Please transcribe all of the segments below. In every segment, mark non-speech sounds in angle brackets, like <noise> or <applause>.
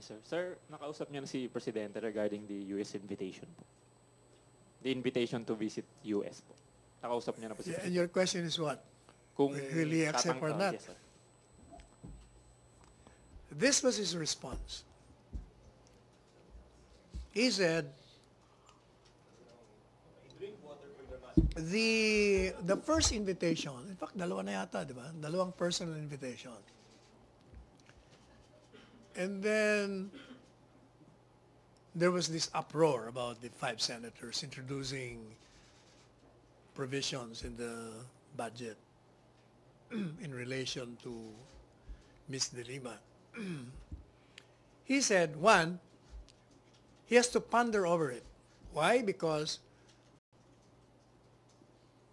Hi, sir. Sir, nakausap niyo na si Presidente regarding the US invitation po. The invitation to visit US po. Nakausap niya na po si. And your question is what? Kung will he accept or not? Yes, sir. This was his response. He said, the the first invitation, in fact, dalawa na yata, di ba? Dalawang personal invitation. And then there was this uproar about the five senators introducing provisions in the budget <clears throat> in relation to Ms. De Lima. <clears throat> he said, one, he has to ponder over it. Why? Because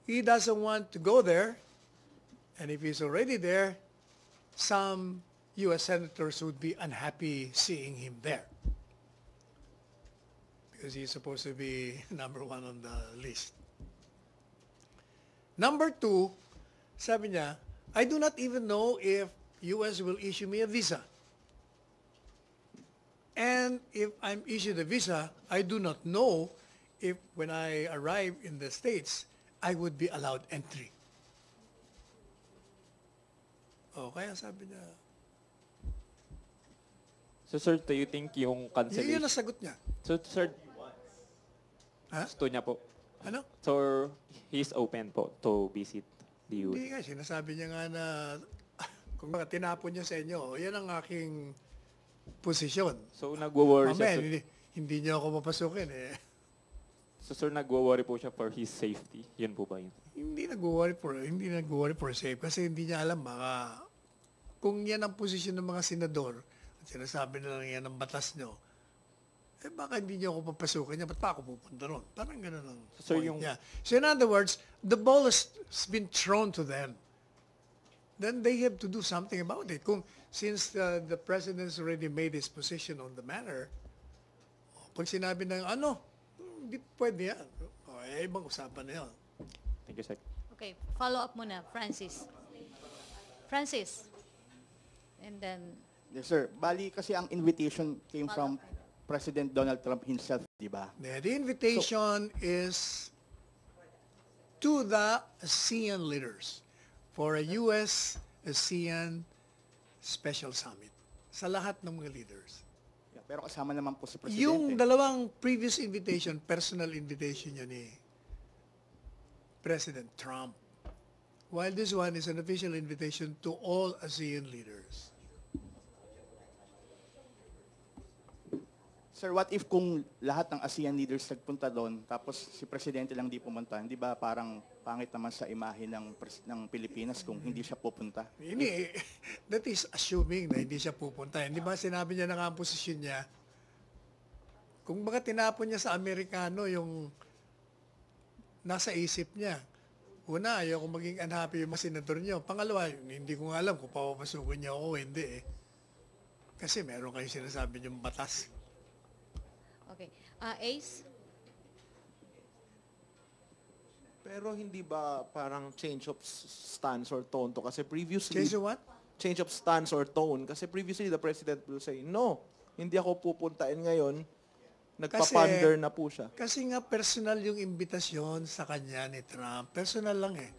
he doesn't want to go there, and if he's already there, some U.S. senators would be unhappy seeing him there. Because he's supposed to be <laughs> number one on the list. Number two, sabi niya, I do not even know if U.S. will issue me a visa. And if I'm issued a visa, I do not know if when I arrive in the States, I would be allowed entry. Oh, kaya sabi niya, So, sir, do you think yung yun cancellation... yun ang sagot niya. So, sir, Ha? gusto niya po. Ano? So, he's open po to visit the US. Hindi nga, sinasabi niya nga na <laughs> kung baka tinapon niya sa inyo, yan ang aking posisyon. So, nagwo-worry siya. Sir. hindi, hindi niyo ako papasukin eh. So, sir, nagwo-worry po siya for his safety. Yun po ba yun? Hindi nag-worry for, hindi nag-worry for safe kasi hindi niya alam baka kung yan ang posisyon ng mga senador sinasabi na lang yan ang batas nyo, eh baka hindi niyo ako papasukin niya, ba't pa ako pupunta ron? Parang ganun ang So, point yung- niya. So in other words, the ball has been thrown to them. Then they have to do something about it. Kung since uh, the president's already made his position on the matter, pag sinabi ng ano, hindi pwede yan. O, eh, ibang usapan na yun. Thank you, sir. Okay, follow up muna, Francis. Francis. And then, Yes, sir. Bali kasi ang invitation came from President Donald Trump himself, di ba? The, the invitation is to the ASEAN leaders for a U.S. ASEAN Special Summit sa lahat ng mga leaders. Yeah, Pero kasama naman po si Presidente. Yung dalawang previous invitation, personal invitation yun ni President Trump. While this one is an official invitation to all ASEAN leaders. Sir, what if kung lahat ng ASEAN leaders nagpunta doon, tapos si Presidente lang di pumunta, hindi ba parang pangit naman sa imahe ng, ng Pilipinas kung hindi siya pupunta? Hindi, that is assuming na hindi siya pupunta. Hindi ba sinabi niya na nga ang posisyon niya? Kung baka tinapon niya sa Amerikano yung nasa isip niya. Una, ayaw ko maging unhappy yung mga senador niyo. Pangalawa, hindi ko nga alam kung papapasukin niya ako hindi eh. Kasi meron kayo sinasabi niyong batas. Okay. Ah, Ace? Pero hindi ba parang change of stance or tone to? Kasi previously, Change to what? change of stance or tone. Kasi previously, the president will say, no, hindi ako pupuntain ngayon. Nagpapander na po siya. Kasi nga personal yung imbitasyon sa kanya ni Trump. Personal lang eh.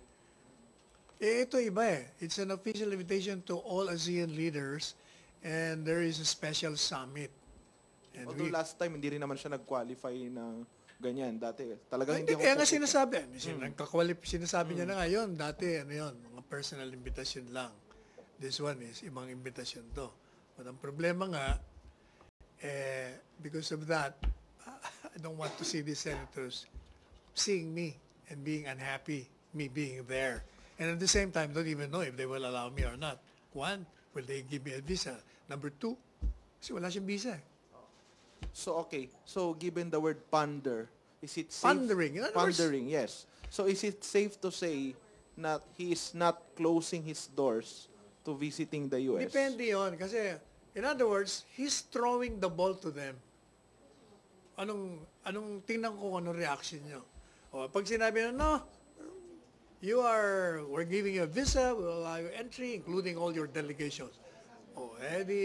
Eh, ito iba eh. It's an official invitation to all ASEAN leaders and there is a special summit. And Although we, last time, hindi rin naman siya nag-qualify na ganyan. Dati, talagang hindi, hindi, kaya ako nga sinasabi. Sin, nagkakwalip, sinasabi niya na nga yun. Dati, ano yun, mga personal invitation lang. This one is ibang invitation to. But ang problema nga, eh, because of that, <laughs> I don't want to see these senators seeing me and being unhappy, me being there. And at the same time, don't even know if they will allow me or not. One, will they give me a visa? Number two, kasi wala siyang visa. eh. So, okay. So, given the word ponder, is it safe? Pondering. In other words- Pondering, yes. So, is it safe to say that he is not closing his doors to visiting the U.S.? Depende yon kasi in other words, he's throwing the ball to them. Anong anong tingnan ko anong reaction niyo. O pag sinabi na no, you are we're giving you a visa, we'll allow you entry including all your delegations. O eh di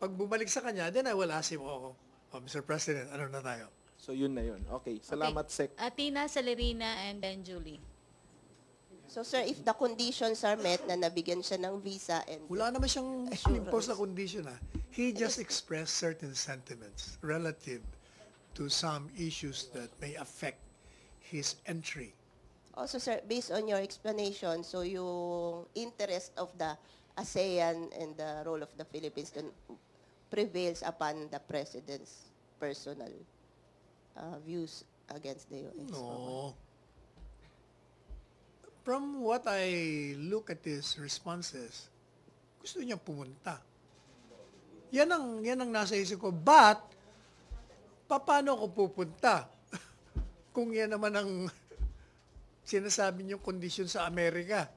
pag bumalik sa kanya, then I will ask him, oh, oh Mr. President, ano na tayo? So yun na yun. Okay. Salamat, Sec. Atina, Celerina, and then Julie. So sir, if the conditions are met na nabigyan siya ng visa and Wala naman siyang <laughs> impose na condition ha. He just expressed certain sentiments relative to some issues that may affect his entry. also sir, based on your explanation, so yung interest of the ASEAN and the role of the Philippines dun prevails upon the President's personal uh, views against the U.S. No. From what I look at his responses, gusto niya pumunta. Yan ang, yan ang nasa isip ko. But, paano ako pupunta? <laughs> Kung yan naman ang <laughs> sinasabi niyong kondisyon sa Amerika.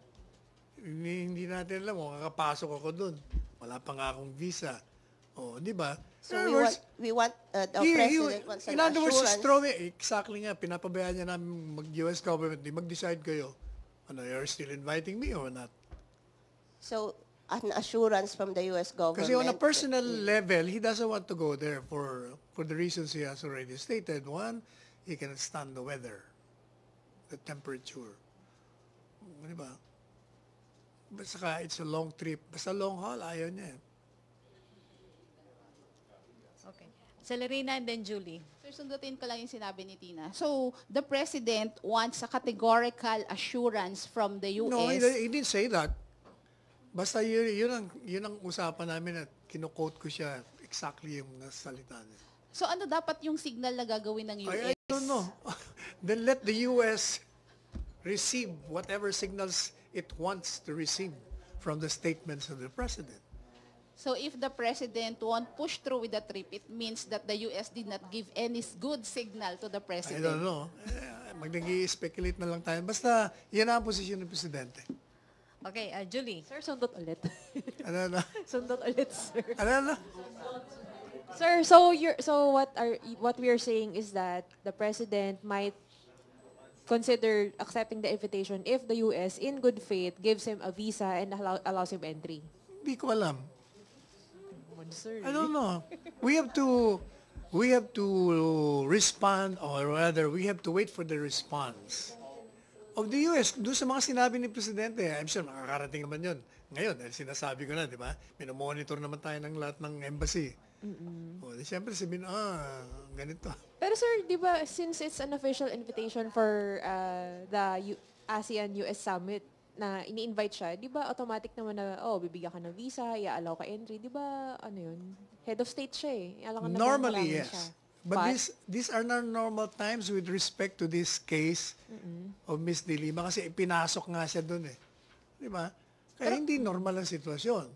Hindi, hindi natin alam kung kakapasok ako doon. Wala pa nga akong visa. O, di ba? So we words, want, we want uh, the He- he- President wants an in other words, throwing, exactly nga, pinapabayaan niya namin mag-US government, di mag-decide kayo, ano, you're still inviting me or not? So, an assurance from the U.S. government. Kasi on a personal level, he doesn't want to go there for for the reasons he has already stated. One, he cannot stand the weather, the temperature. Di ba? Basta ka, it's a long trip. Basta long haul, ayaw niya. eh. Okay. Celerina, and then Julie. Sir, sundutin ko lang yung sinabi ni Tina. So, the President wants a categorical assurance from the U.S. No, he, he didn't say that. Basta yun, yun, ang, yun ang usapan namin at kinukote ko siya exactly yung nasalita niya. So, ano dapat yung signal na gagawin ng I, U.S.? I don't know. <laughs> Then let the U.S. receive whatever signals it wants to receive from the statements of the President. So, if the President won't push through with the trip, it means that the U.S. did not give any good signal to the I President. don't know. Eh, Mag-speculate na lang tayo. Basta, yan ang posisyon ng Presidente. Okay, uh, Julie. Sir, sundot ulit. Ano na? <laughs> sundot ulit, sir. Ano na? Sir, so you're so what are what we are saying is that the president might consider accepting the invitation if the US in good faith gives him a visa and allow, allows him entry. Hindi ko alam. Sir. I don't know. We have to we have to respond or rather we have to wait for the response of the US doon sa mga sinabi ni Presidente. I'm sure makakarating naman yun. Ngayon, dahil sinasabi ko na, di ba? Minomonitor naman tayo ng lahat ng embassy. O, di syempre sabihin, ah, ganito. Pero sir, di ba, since it's an official invitation for uh, the U- ASEAN-US Summit na ini-invite siya, di ba automatic naman na, oh, bibigyan ka ng visa, i-allow ka entry, di ba, ano yun? Head of state siya eh. Alam ka Normally, yes. siya. But, these these are not normal times with respect to this case of Miss Dilima kasi ipinasok nga siya doon eh. Di ba? Kaya hindi normal ang sitwasyon.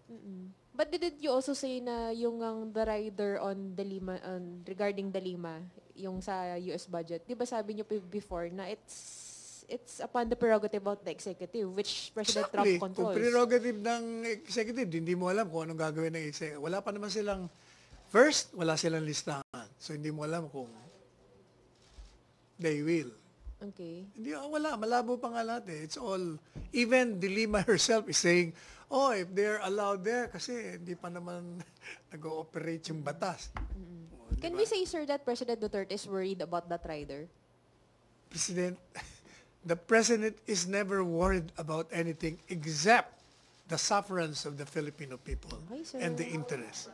But did you also say na yung ang the rider on the Lima, on, regarding the Lima, yung sa US budget, di ba sabi niyo before na it's it's upon the prerogative of the executive, which President Exactly. Trump Kung controls. prerogative ng executive, hindi mo alam kung anong gagawin ng executive. Wala pa naman silang, first, wala silang listahan. So, hindi mo alam kung they will. Okay. Hindi, ah, wala. Malabo pa nga lahat eh. It's all, even Dilima <laughs> herself is saying, oh, if they're allowed there, kasi hindi pa naman <laughs> nag-ooperate yung batas. Oh, di Can ba? we say, sir, that President Duterte is worried about that rider? President, <laughs> the President is never worried about anything except the sufferance of the Filipino people Okay, sir. and the interest.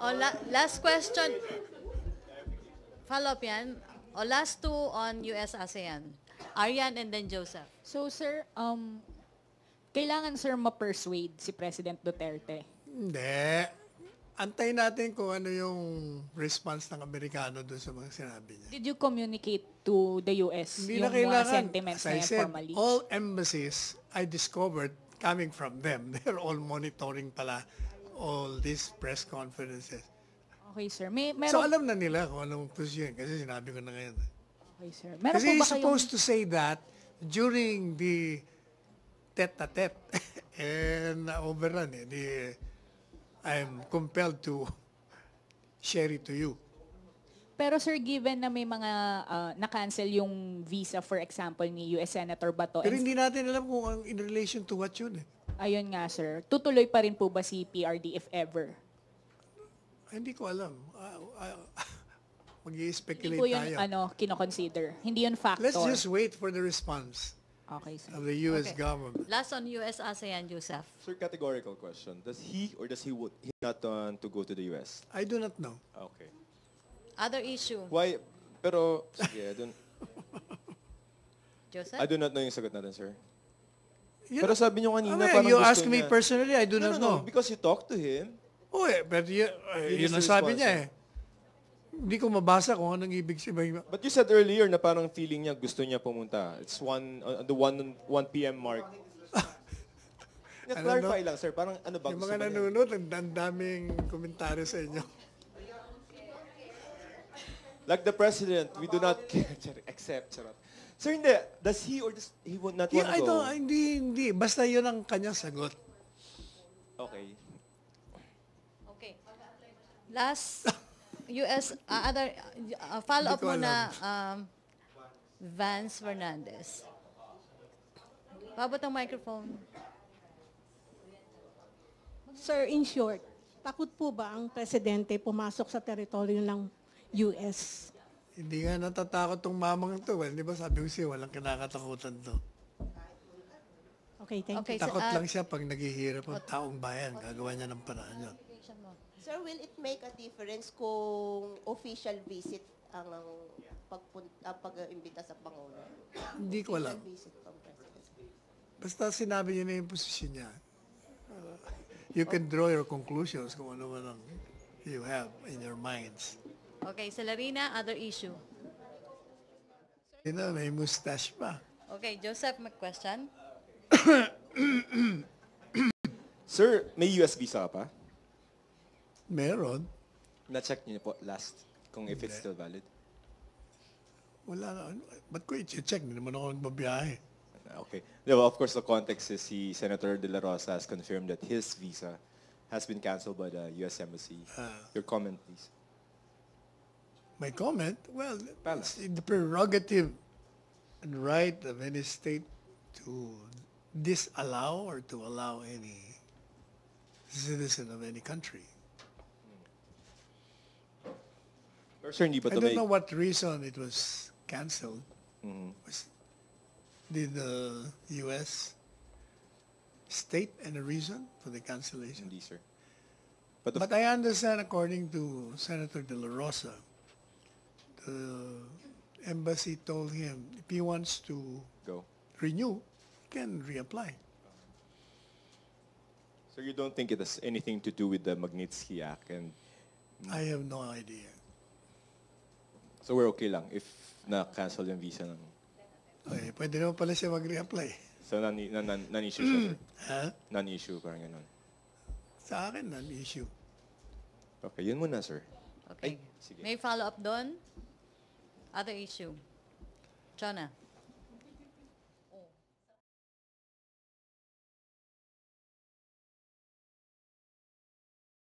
O, la- last question. Follow up yan. O, last two on US-ASEAN. Arian and then Joseph. So, sir, um, kailangan, sir, ma-persuade si President Duterte. Hindi. Antayin natin kung ano yung response ng Amerikano doon sa mga sinabi niya. Did you communicate to the U.S. Hindi yung na mga kailangan. sentiments As na I yan said, formally? all embassies I discovered coming from them, <laughs> they're all monitoring pala all these press conferences. Okay, sir. May, so meron, alam na nila kung anong posisyon kasi sinabi ko na ngayon. okay, sir. Meron Kasi ba he's kayong, supposed to say that during the tete-a-tete <laughs> and overrun eh. Di, I'm compelled to share it to you. pero sir, given na may mga ah, na-cancel yung visa, for example, ni U.S. Senator Bato, Pero hindi natin alam kung ang in relation to what yun eh. ayun nga, sir, tutuloy pa rin po ba si PRD if ever? Hindi ko alam. <laughs> Uh, uh, Hindi Mag-i-speculate po yun, tayo. ano, kino-consider. Hindi yun factor. Let's just wait for the response Okay, sir. of the U.S. Okay. government. Last on US ASEAN, Yusef. Sir, categorical question. Does he or does he would he not want to go to the US? I do not know. Okay. Other issue, Why? Pero, sige, I don't, <laughs> Joseph? I do not know yung sagot natin, sir. You Pero sabi niyo kanina, I mean, parang you gusto ask me niya. personally, I do no, not no, no, know. because you talked to him. Oh, eh, but you, eh, Yun yun is ang sabi niya eh. Hindi ko mabasa kung anong ibig sabihin. But you said earlier na parang feeling niya gusto niya pumunta. It's one, uh, the 1, 1 p.m. mark. <laughs> Ano, clarify lang, sir. Parang ano ba Yung gusto mga ba niya? nanonood, ang daming komentaryo sa inyo. Like the president, we do not accept. <laughs> Charot. Sir, hindi. Does he or does he would not Yeah, want I to go? don't, hindi, hindi. Basta yun ang kanyang sagot. Okay. Okay. Last, <laughs> US, uh, other, uh, follow-up muna, um, Vance Fernandez. Pabot ang microphone. Sir, in short, takot po ba ang presidente pumasok sa teritoryo ng US? Hindi nga natatakot tong mamang to. Well, di ba sabi ko siya, walang kinakatakutan to. Okay, thank Okay, you. Takot ah, lang siya pag naghihirap ang taong bayan. Gagawa niya ng paraan yun. Sir, will it make a difference kung official visit ang pagpun- ah, pag-imbita sa Pangulo? Hindi ko alam. Official visit from President. Basta sinabi niya na yung posisyon niya. Uh, you can draw your conclusions kung ano man ang you have in your minds. Okay, Celerina, other issue. Know, may mustache pa. Okay, Joseph, may question? <coughs> Sir, may US visa pa? Meron. Na-check niyo po last kung if it's still valid? Wala na. Ba't ko i-check? Hindi naman ako nagbabiyahe. Okay. Well, of course, the context is he, Senator De La Rosa has confirmed that his visa has been canceled by the U.S. Embassy. Ah. Your comment, please. My comment, well, Palace. it's the prerogative and right of any state to disallow or to allow any citizen of any country. Sir, hindi ba I don't know what reason it was canceled. Mhm. Was, did the U.S. state any reason for the cancellation? Hindi, sir. But, But I understand, according to Senator De La Rosa, the embassy told him if he wants to go. renew, he can reapply. So you don't think it has anything to do with the Magnitsky Act and I have no idea. So we're okay lang if na-cancel yung visa ng... Okay, pwede naman pala siya mag-reapply. So non- non- non- non-issue siya, sir. <clears throat> Ha? Non-issue, parang ganun. Sa akin, non-issue. Okay, yun muna, sir. Okay. Ay, sige. May follow-up doon? Other issue. Chona.